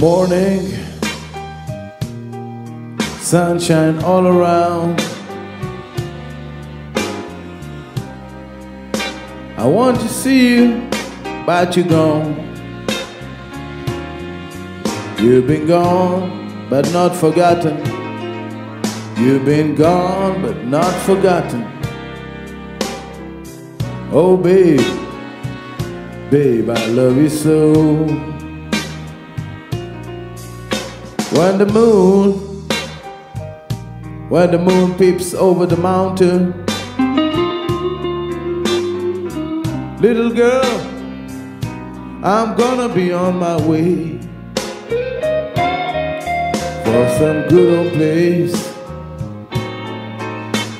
Morning, sunshine all around. I want to see you, but you're gone. You've been gone, but not forgotten. You've been gone, but not forgotten. Oh, babe, babe, I love you so. When the moon, when the moon peeps over the mountain, little girl, I'm gonna be on my way for some good old place,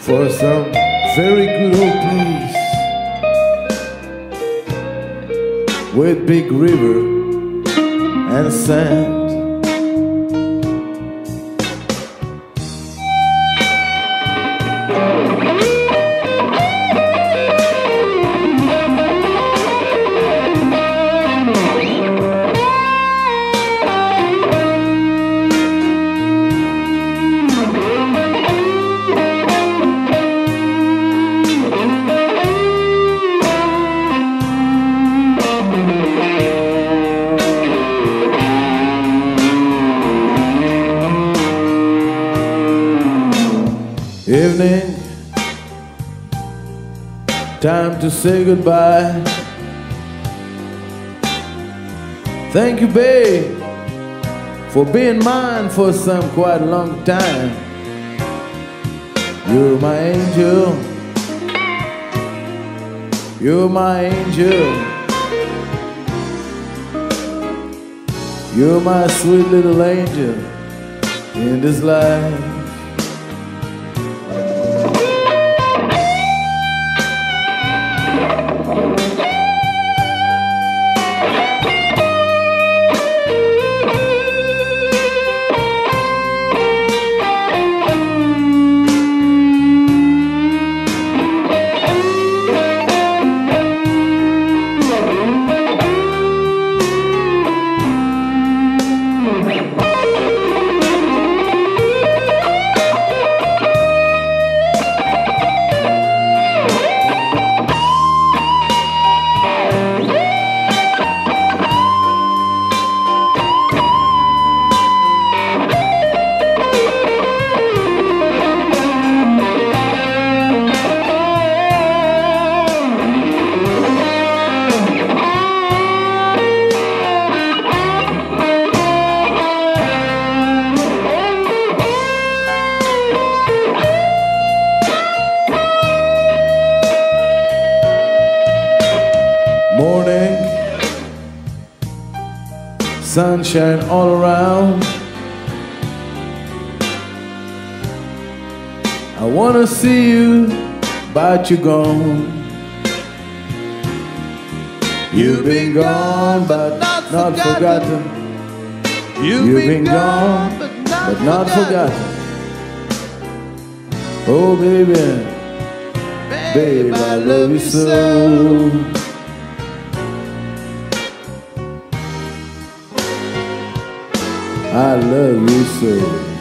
for some very good old place with big river and sand. Evening, time to say goodbye. Thank you, babe, for being mine for some quite long time. You're my angel. You're my angel. You're my sweet little angel in this life. Sunshine all around. I wanna see you, but you're gone. You've been gone, but not forgotten. You've been gone, but not forgotten. Oh, baby, babe, I love you so. I love you so.